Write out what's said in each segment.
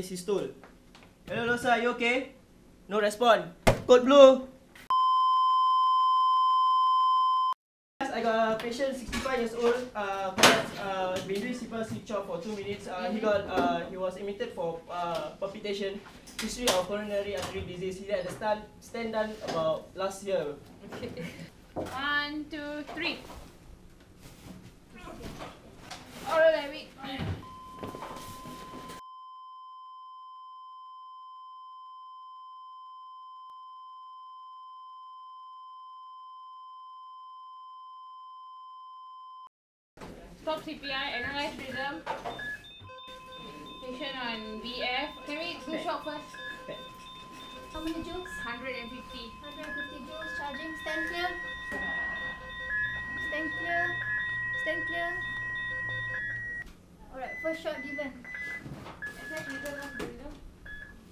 asystole. Hello, hello, sir. Are you okay? No response. Code blue. I got a patient, 65 years old. Uh, uh, been doing simple sleep chop for two minutes. Uh, he got, uh, he was admitted for uh, palpitation, history of coronary artery disease. He had a stand, stand done about last year. Okay. One, two, three. Alright, wait. Stop CPR, analyze rhythm. Patient on VF. Can we do shock first? How many joules? 150. 150 joules charging. Stand clear. Stand clear. Stand clear. Alright, first shot given. Analyze rhythm of rhythm.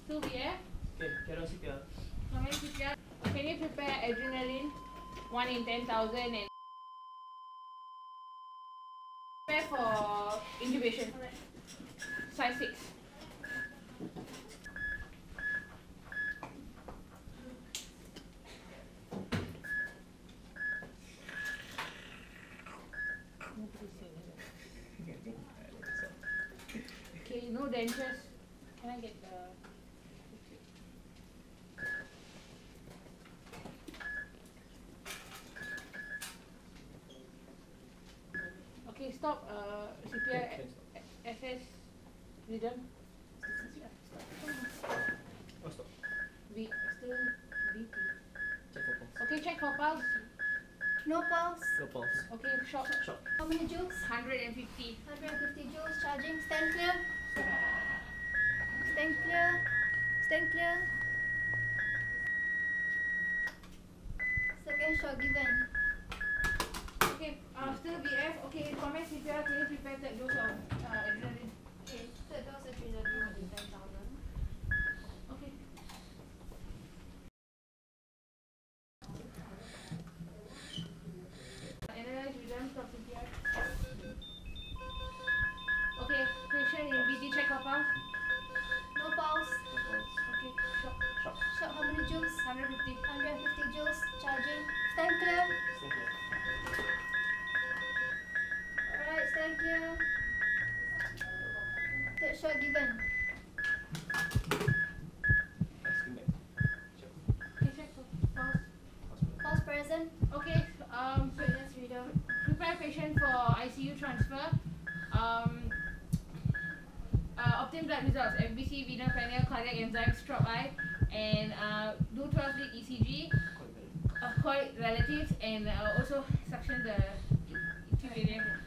2 VF. Okay, carry on CPR. How many CPR? Can you prepare adrenaline? 1 in 10,000 and prepare for intubation. Size 6. Okay, no dentures. Can I get the Okay, stop. Uh, CPR SS rhythm. Oh, stop. V still BP. Check for pulse. Okay, check for pulse. No pulse. No pulse. Okay, shock. Shock. How many joules? 150. 150 joules charging. Stand clear. Stand clear. Stand clear. Second shot given. Okay, comment si tu as tiré, tu peux te Shot given. Pulse present. Okay, um, Fitness reader. prepare patient for ICU transfer. Um, uh, obtain blood results, FBC, venous panel, cardiac enzymes, stroke eye, and uh, do 12 lead ECG, uh, call relatives, and uh, also suction the tube area.